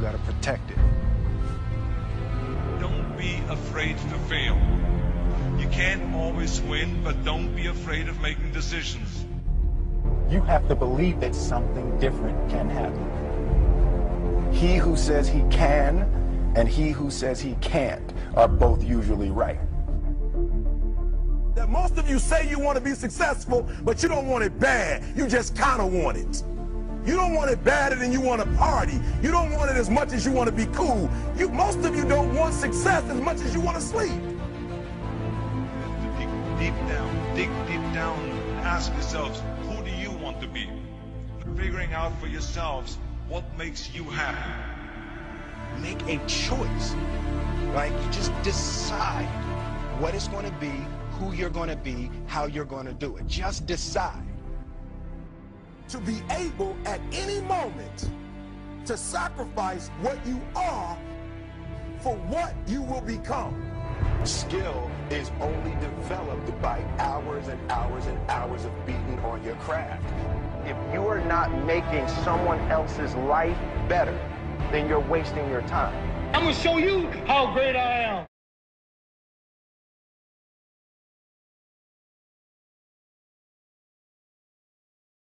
protected. Don't be afraid to fail. You can't always win, but don't be afraid of making decisions. You have to believe that something different can happen. He who says he can and he who says he can't are both usually right. That most of you say you want to be successful, but you don't want it bad. You just kind of want it. You don't want it badder than you want to party. You don't want it as much as you want to be cool. You, most of you don't want success as much as you want to sleep. Dig deep down, dig deep down, ask yourselves, who do you want to be? Figuring out for yourselves what makes you happy. Make a choice. Right? You just decide what it's going to be, who you're going to be, how you're going to do it. Just decide. To be able at any moment to sacrifice what you are for what you will become. Skill is only developed by hours and hours and hours of beating on your craft. If you are not making someone else's life better, then you're wasting your time. I'm gonna show you how great I am.